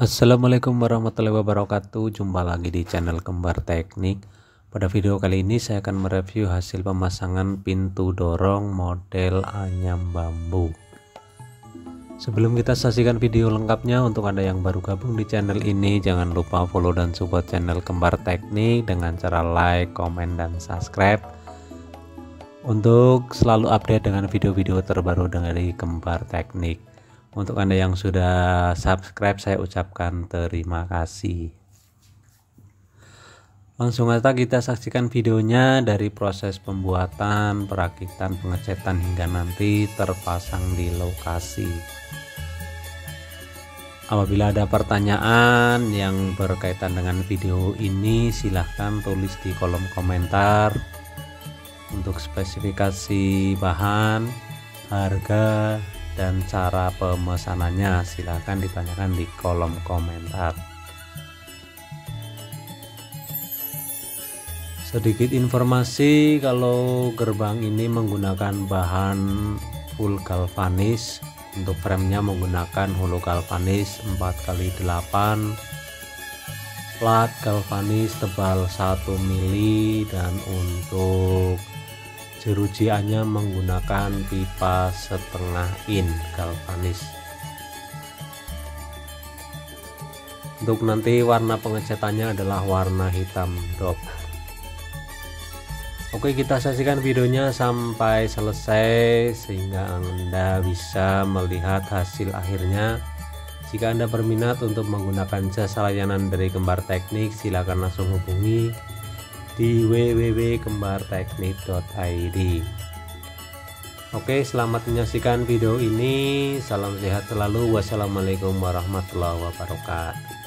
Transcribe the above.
Assalamualaikum warahmatullahi wabarakatuh. Jumpa lagi di channel Kembar Teknik. Pada video kali ini saya akan mereview hasil pemasangan pintu dorong model anyam bambu. Sebelum kita saksikan video lengkapnya Untuk anda yang baru gabung di channel ini Jangan lupa follow dan support channel Kembar Teknik Dengan cara like, komen, dan subscribe. Untuk selalu update dengan video-video terbaru dari Kembar Teknik untuk Anda yang sudah subscribe saya ucapkan terima kasih. Langsung saja kita saksikan videonya dari proses pembuatan, perakitan, pengecetan hingga nanti terpasang di lokasi. Apabila ada pertanyaan yang berkaitan dengan video ini silahkan tulis di kolom komentar untuk spesifikasi bahan, harga, dan cara pemesanannya silahkan ditanyakan di kolom komentar. Sedikit informasi kalau gerbang ini menggunakan bahan full galvanis untuk framenya menggunakan holo galvanis 4x8 plat galvanis tebal 1 mili dan untuk jerujiannya menggunakan pipa setengah in galvanis. Untuk nanti warna pengecatannya adalah warna hitam dop Oke kita saksikan videonya sampai selesai sehingga anda bisa melihat hasil akhirnya. Jika anda berminat untuk menggunakan jasa layanan dari Kembar Teknik silakan langsung hubungi di www.kembarteknik.id Oke selamat menyaksikan video ini. Salam sehat selalu. Wassalamualaikum warahmatullahi wabarakatuh